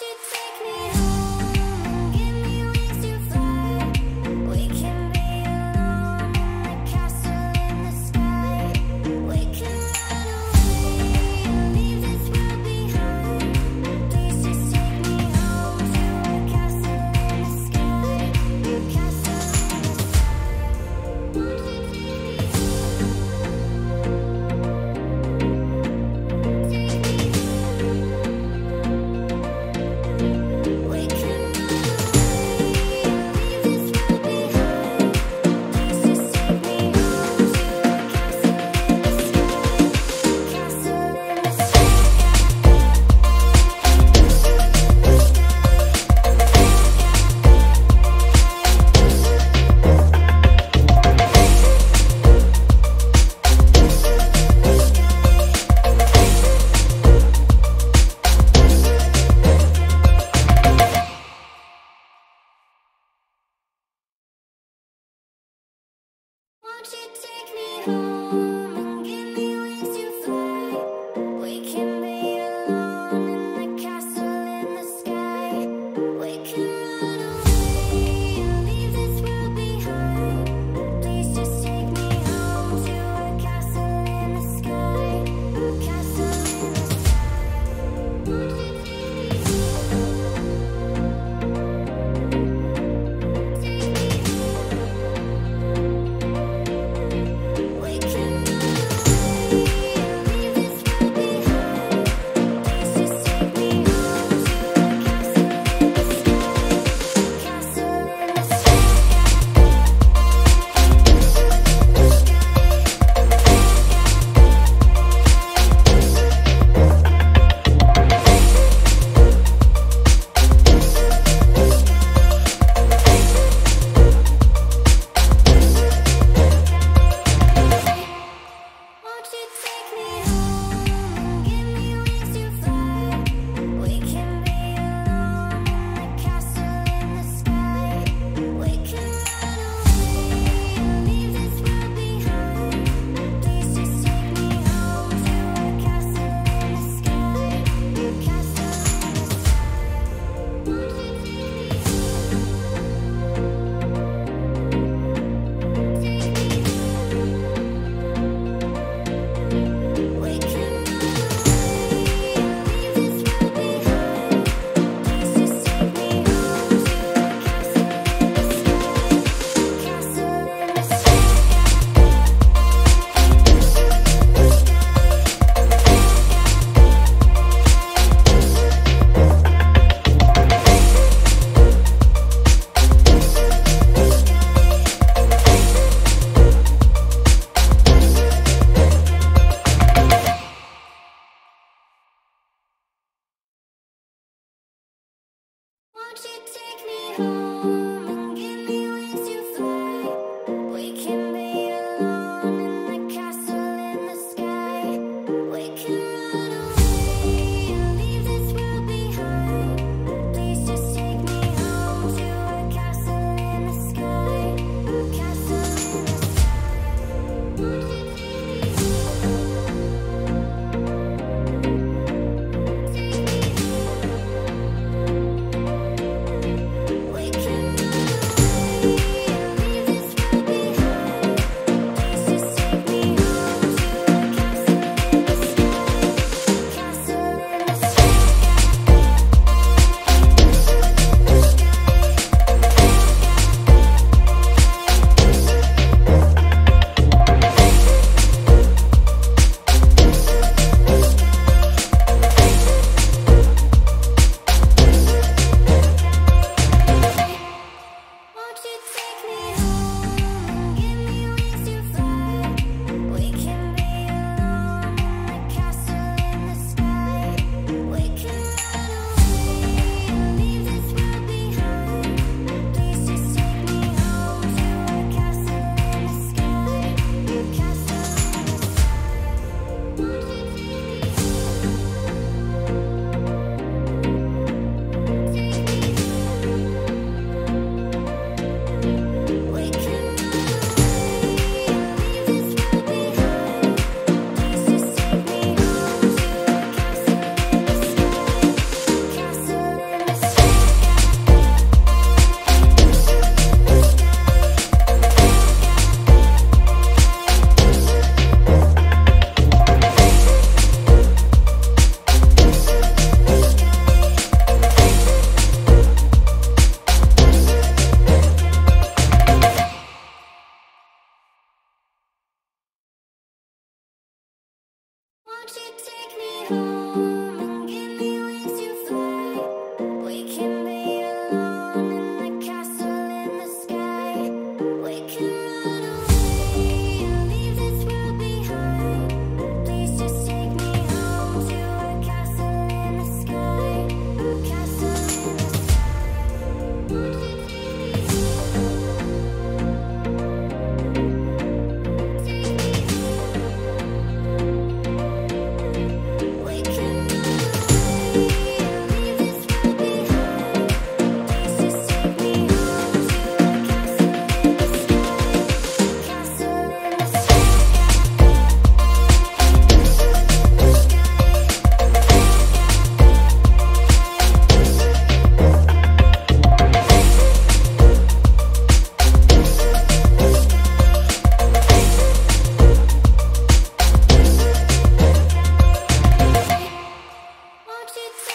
me keeps you.